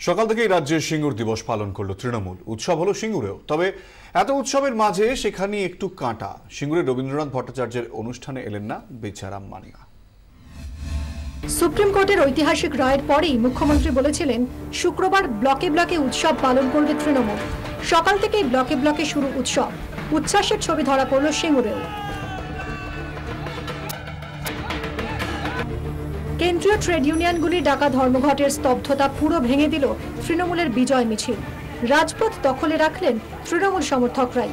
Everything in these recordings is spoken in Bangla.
সকাল থেকেই রাজ্যে সিঙ্গুর দিবস পালন করল তৃণমূল। উৎসব হলো সিঙ্গুরেও। তবে এত উৎসবের মাঝে সেখানে একটু কাঁটা। সিঙ্গুরে রবীন্দ্রনাথ ভট্টাচার্যের অনুষ্ঠানে এলেন না বেচারাম মান্না। সুপ্রিম কোর্টের ঐতিহাসিক রায়ের পরেই মুখ্যমন্ত্রী বলেছিলেন, শুক্রবার ব্লকে ব্লকে উৎসব পালন করবে তৃণমূল। সকাল থেকেই ব্লকে ব্লকে শুরু উৎসব। উচ্ছ্বাসের ছবি ধরা পড়ল সিঙ্গুরেও। কেন্দ্রীয় ট্রেড ইউনিয়নগুলি ডাকা ধর্মঘটের স্তব্ধতা পুরো ভেঙে দিল তৃণমূলের বিজয় মিছিল। রাজপথ দখলে রাখলেন তৃণমূল সমর্থকরাই।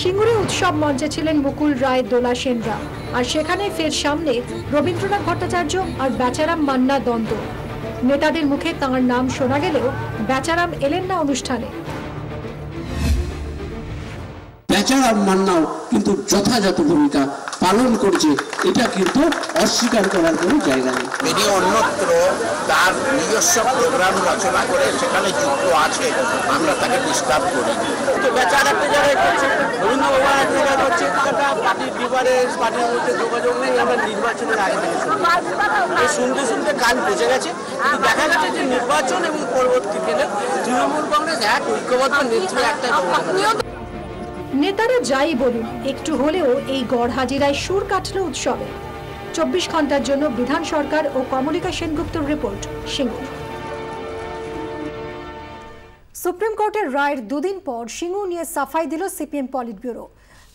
সিঙ্গুরে উৎসব মঞ্চে ছিলেন মুকুল রায়, দোলা সেনরা। আর সেখানে ফের সামনে রবীন্দ্রনাথ ভট্টাচার্য আর বেচারাম মান্না দ্বন্দ্ব। নেতাদের মুখে তাঁর নাম শোনা গেলেও বেচারাম এলেন না অনুষ্ঠানে। বেচারাম মান্নাও কিন্তু যথাযথ ভূমিকা পালন করছে এটা কিন্তু অস্বীকার করার কোনো জায়গা নেই। তিনি অন্যত্র তার নিজস্ব প্রোগ্রাম রচনা করে সেখানে যুক্ত আছে আমরা তাকে ডিস্টার্ব করি। তো বেচার একটা জায়গায় করছে রবীন্দ্র ভবন এক জায়গায় করছে একটা পার্টির ডিফারেন্স পার্টির মধ্যে যোগাযোগ নেই আমরা নির্বাচনের আগে থেকে শুনি। শুনতে শুনতে কান বেঁচে গেছে কিন্তু দেখা গেছে যে নির্বাচন এবং পরবর্তীকালে তৃণমূল কংগ্রেস এক ঐক্যবদ্ধ নেত্রী একটা নেতারা যাই বলুন, একটু হলেও এই গড় হাজিরায় সুর কাটল উৎসবে। চব্বিশ ঘণ্টার জন্য বিধান সরকার ও কমলিকা সেনগুপ্তর রিপোর্ট, সিঙ্গুর। সুপ্রিম কোর্টের রায়ের দুদিন পর সিঙ্গু নিয়ে সাফাই দিল সিপিএম পলিট ব্যুরো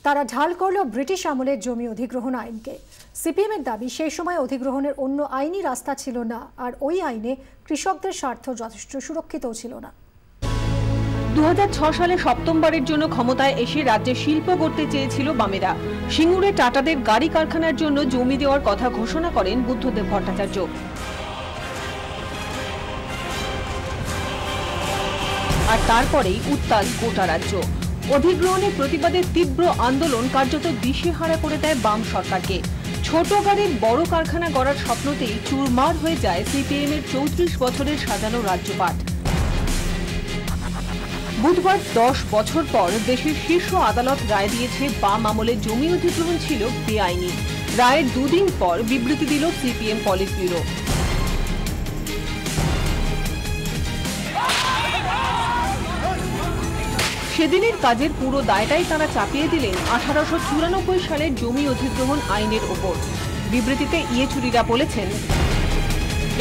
তারা ঢাল করল ব্রিটিশ আমলের জমি অধিগ্রহণ আইনকে। সিপিএম এর দাবি, সেই সময় অধিগ্রহণের অন্য আইনি রাস্তা ছিল না, আর ওই আইনে কৃষকদের স্বার্থ যথেষ্ট সুরক্ষিতও ছিল না। দু সালে সপ্তমবারের জন্য ক্ষমতায় এসে রাজ্যে শিল্প করতে চেয়েছিল বামেরা। সিঙ্গুরে টাটাদের গাড়ি কারখানার জন্য জমি দেওয়ার কথা ঘোষণা করেন বুদ্ধদেব ভট্টাচার্য। আর তারপরেই উত্তাল গোটা রাজ্য। অধিগ্রহণের প্রতিবাদে তীব্র আন্দোলন কার্যত দিশেহারা করে দেয় বাম সরকারকে। ছোট গাড়ির বড় কারখানা গড়ার স্বপ্নতেই চুরমার হয়ে যায় সিপিএম এর চৌত্রিশ বছরের সাজানো রাজ্যপাট। বুধবার দশ বছর পর দেশের শীর্ষ আদালত রায় দিয়েছে বাম আমলে জমি অধিগ্রহণ ছিল বেআইনি। রায়ের দুদিন পর বিবৃতি দিল সিপিএম পলিট ব্যুরো। সেদিনের কাজের পুরো দায়টাই তারা চাপিয়ে দিলেন আঠারোশো চুরানব্বই সালের জমি অধিগ্রহণ আইনের ওপর। বিবৃতিতে ইয়েচুরিরা বলেছেন,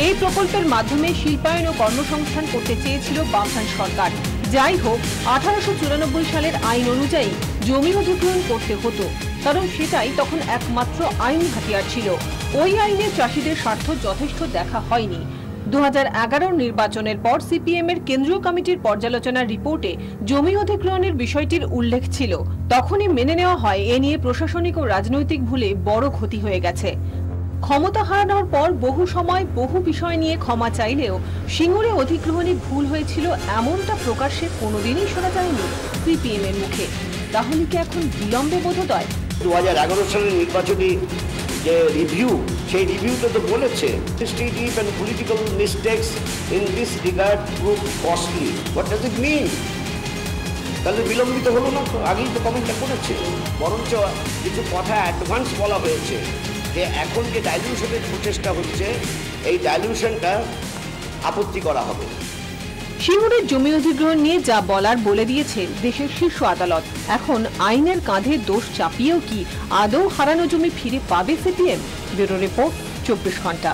এই প্রকল্পের মাধ্যমে শিল্পায়ন ও কর্মসংস্থান করতে চেয়েছিল বামফ্রন্ট সরকার। যাই হোক আঠারোশো চুরানব্বই সালের আইন অনুযায়ী জমি অধিগ্রহণ করতে হতো, কারণ সেটাই তখন একমাত্র আইন হাতিয়ার ছিল। ওই আইনে চাষিদের স্বার্থ যথেষ্ট দেখা হয়নি। দু হাজার এগারো নির্বাচনের পর সিপিএম এর কেন্দ্রীয় কমিটির পর্যালোচনার রিপোর্টে জমি অধিগ্রহণের বিষয়টির উল্লেখ ছিল। তখনই মেনে নেওয়া হয়, এ নিয়ে প্রশাসনিক ও রাজনৈতিক ভুলে বড় ক্ষতি হয়ে গেছে। ক্ষমতা হারানোর পর বহু সময় বহু বিষয় নিয়ে ক্ষমা চাইলেও সিঙ্গুরে অধিগ্রহণে ভুল হয়েছিল এমনটা প্রকাশ্যে কোনোদিনই শোনা যায়নি সিপিএম এর মুখে। তাহলে কি এখন বিলম্বে বোধোদয় দু হাজার এগারো সালের নির্বাচনী যে রিভিউ সেই রিভিউটা তো বলেছে stative and political mistakes in this regard prove costly what does it mean তাহলে বিলম্বিত হলো না তো? আগেই তো কমেন্টটা করেছে। বরঞ্চ কিছু কথা অ্যাডভান্স বলা হয়েছে। যে এখন যে ডাইলিউশনের প্রচেষ্টা হচ্ছে, এই ডাইলিউশনটা আপত্তি করা হবে। সিঙ্গুরের জমি অধিগ্রহণ নিয়ে যা বলার বলে দিয়েছে দেশের শীর্ষ আদালত। এখন আইনের কাঁধে দোষ চাপিয়েও কি আদৌ হারানো জমি ফিরে পাবে সিপিএম? ব্যুরো রিপোর্ট, চব্বিশ ঘণ্টা।